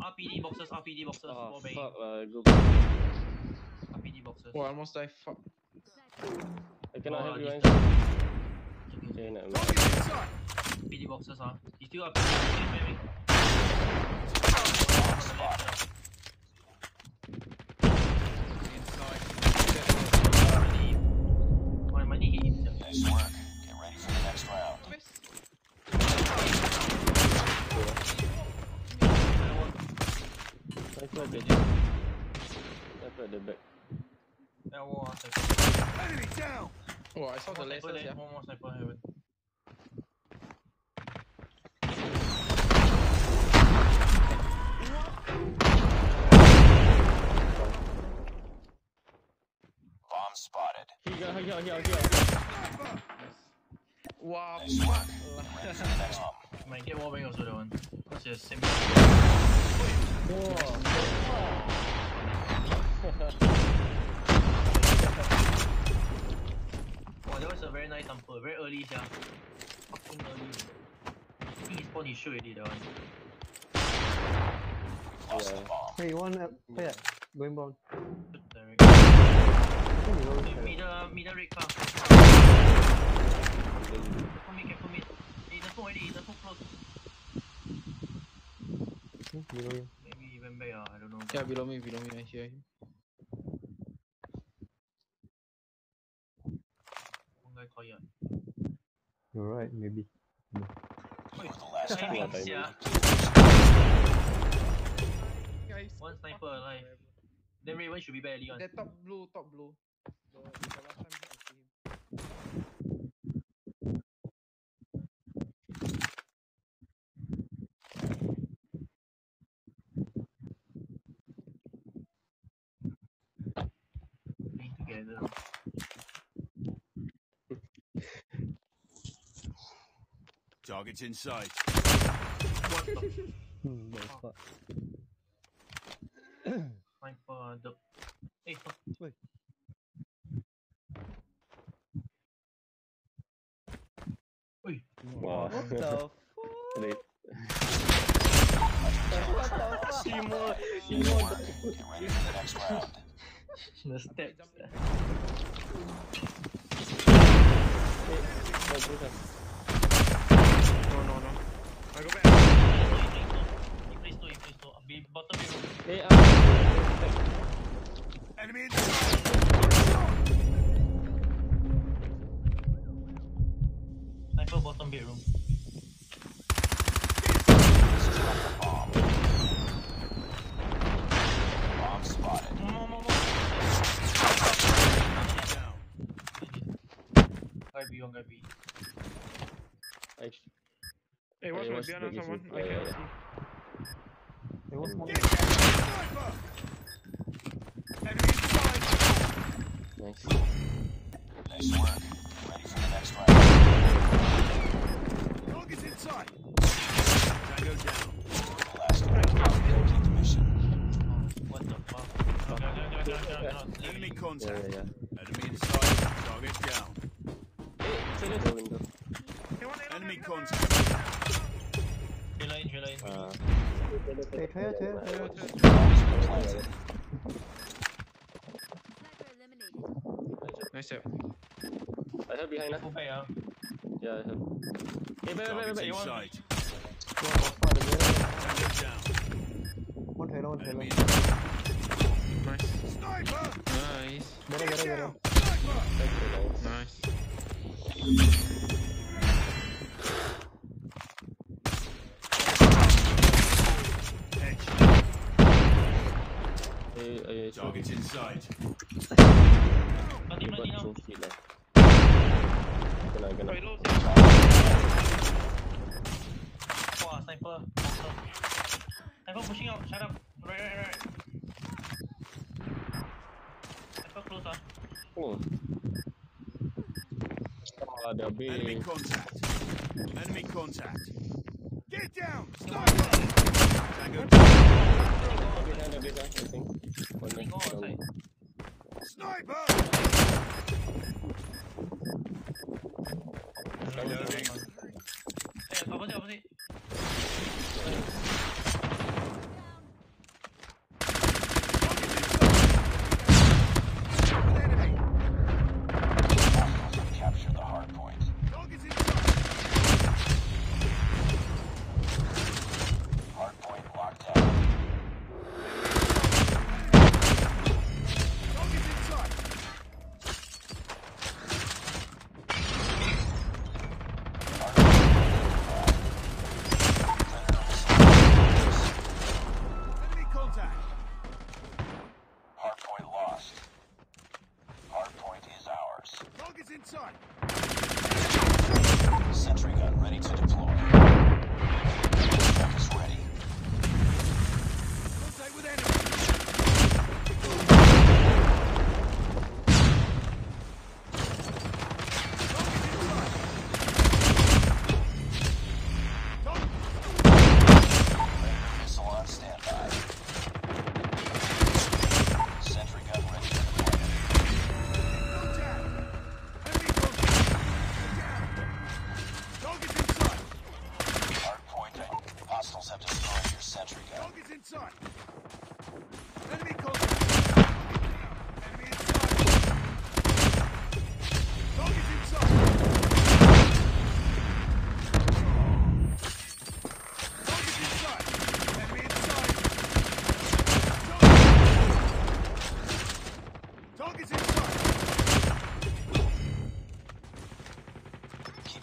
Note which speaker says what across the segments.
Speaker 1: RPD boxes, RPD boxes,
Speaker 2: Oh
Speaker 1: wall
Speaker 2: fuck uh, lah, go.
Speaker 1: RPD boxes.
Speaker 3: Oh, I almost died. Fuck.
Speaker 2: Uh, I cannot
Speaker 1: Oh,
Speaker 2: help you
Speaker 1: this
Speaker 2: guys.
Speaker 1: Okay,
Speaker 2: Okay, nak.
Speaker 1: RPD boxes, huh? He's still up. Wait, wait, wait.
Speaker 2: At the back.
Speaker 1: Yeah, wall, ah, sniper.
Speaker 4: Enemy down.
Speaker 3: Oh, I saw the
Speaker 1: One more sniper
Speaker 3: lasers, yeah.
Speaker 1: One more sniper heaven.
Speaker 5: Bomb spotted.
Speaker 2: Here, here, here, here.
Speaker 4: Sniper.
Speaker 3: Wow,
Speaker 5: Nice
Speaker 3: fuck
Speaker 5: work.
Speaker 3: lah.
Speaker 5: Ready for the next bomb.
Speaker 1: Might get wall bang also that one. Cause it's same. Wow, that was a very nice thumper. Very early, yeah. Fucking early. I think he spawned his shoot already, that one.
Speaker 5: Lost
Speaker 2: Yeah.
Speaker 5: the bomb.
Speaker 6: Hey, one up. Yeah, going down.
Speaker 1: Good direct.
Speaker 6: I think you always
Speaker 1: Hey,
Speaker 6: have it.
Speaker 1: Middle, middle red car. Careful mid, careful mid. Hey, the smoke already, the smoke close.
Speaker 6: Below you.
Speaker 1: Maybe even back, ah, I don't know.
Speaker 3: Yeah, below me, below me. I hear him.
Speaker 1: One guy call you.
Speaker 6: You're right, maybe.
Speaker 5: You were the last
Speaker 1: Timing,
Speaker 5: one.
Speaker 1: yeah. One sniper alive.
Speaker 3: forever.
Speaker 1: Then Raven should be back early on.
Speaker 3: That top blue, top blue. The, the last time I see him.
Speaker 1: Together.
Speaker 4: Targets inside.
Speaker 1: What the
Speaker 6: Hmm, that's fuck.
Speaker 1: sniper? The... Hey, fuck.
Speaker 6: Wait.
Speaker 1: Oi.
Speaker 2: Wow.
Speaker 6: What the fuck?
Speaker 2: Wait.
Speaker 6: What the fuck?
Speaker 2: Seymour,
Speaker 5: Nice
Speaker 2: Seymour.
Speaker 5: work. Get ready for the next round.
Speaker 1: The steps.
Speaker 3: Go back.
Speaker 1: He plays two, he plays two. Be bottom bedroom.
Speaker 2: Hey, ah.
Speaker 4: Enemy inside.
Speaker 1: Sniper bottom bedroom.
Speaker 5: Bomb. Bomb spotted.
Speaker 1: Guy B.
Speaker 2: I-
Speaker 3: Hey, watch
Speaker 2: Hey,
Speaker 3: my
Speaker 2: watch
Speaker 3: behind
Speaker 2: the
Speaker 3: on someone.
Speaker 2: defense.
Speaker 3: I
Speaker 2: Yeah,
Speaker 3: can't
Speaker 2: yeah,
Speaker 3: see.
Speaker 6: There was one.
Speaker 4: Get down. Sniper. Enemy inside.
Speaker 2: Nice.
Speaker 5: Nice work. Ready for the next round.
Speaker 4: Targets inside. Tango down.
Speaker 5: The last round. Complete the mission.
Speaker 1: What the fuck? No, no, no, no, no, no, no.
Speaker 4: Enemy contact.
Speaker 2: yeah, yeah.
Speaker 4: Enemy inside. Target down.
Speaker 2: Window, window.
Speaker 4: Enemy contact.
Speaker 7: Eliminated.
Speaker 3: Nice step.
Speaker 2: I have behind us.
Speaker 1: Go back, ah.
Speaker 2: Yeah, I have. Hey, back, back, back,
Speaker 4: Targets
Speaker 2: back.
Speaker 4: inside.
Speaker 6: One was part of the other.
Speaker 4: Tango down.
Speaker 6: One trailer, one trailer.
Speaker 3: Nice.
Speaker 4: Sniper.
Speaker 3: Nice.
Speaker 6: Better, better, better.
Speaker 4: Sniper.
Speaker 2: Nice. Hey, hey, hey,
Speaker 4: Targets inside.
Speaker 1: Mati,
Speaker 2: You
Speaker 1: mati
Speaker 2: got
Speaker 1: now.
Speaker 2: so shit lah. Kena, kena.
Speaker 3: Quite
Speaker 1: Wah, sniper. Sniper pushing out. Shut up. Right, right, right. Sniper close, ah.
Speaker 2: Oh. Oh, ada
Speaker 4: Enemy contact. Enemy contact. Get down. Sniper. Tango down.
Speaker 2: Habis dah, habis dah, I think. One
Speaker 1: Think all outside.
Speaker 4: Sniper.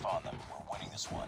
Speaker 5: Them. We're winning this one.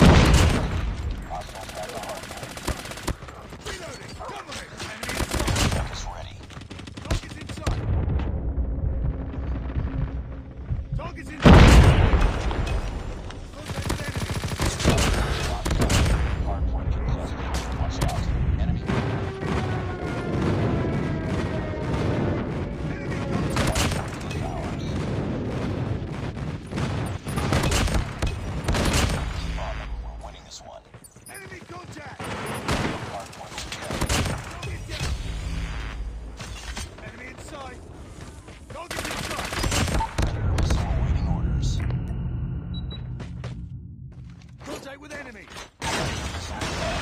Speaker 4: Contact with enemy!